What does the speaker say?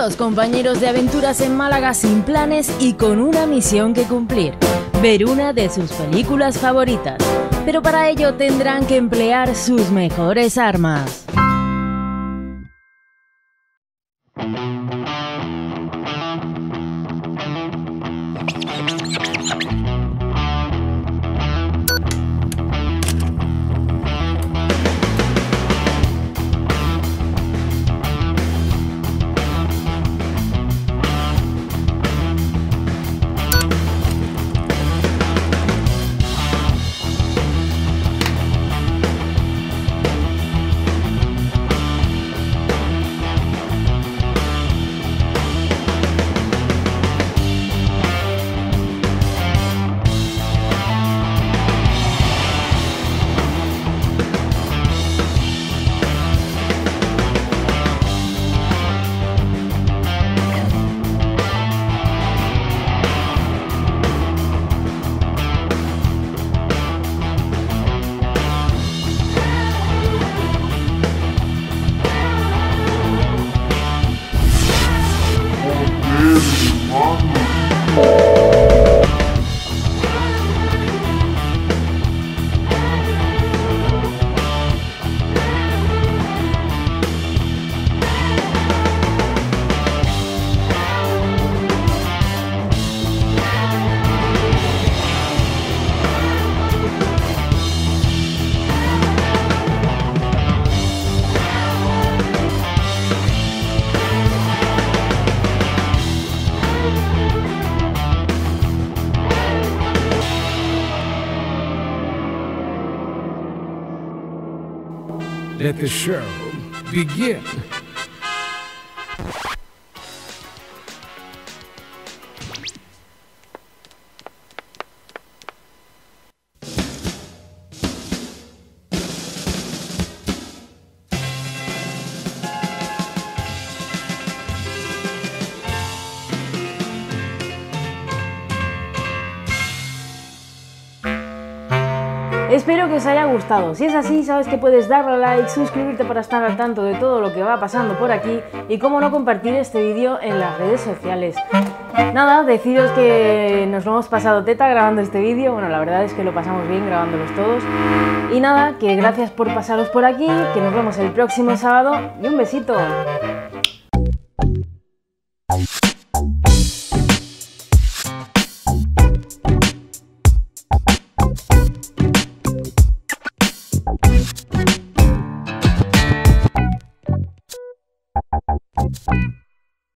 Dos compañeros de aventuras en Málaga sin planes y con una misión que cumplir. Ver una de sus películas favoritas. Pero para ello tendrán que emplear sus mejores armas. Esses nomes Let the show begin. Espero que os haya gustado. Si es así, sabes que puedes darle a like, suscribirte para estar al tanto de todo lo que va pasando por aquí y cómo no compartir este vídeo en las redes sociales. Nada, deciros que nos lo hemos pasado teta grabando este vídeo. Bueno, la verdad es que lo pasamos bien grabándolos todos. Y nada, que gracias por pasaros por aquí, que nos vemos el próximo sábado y un besito.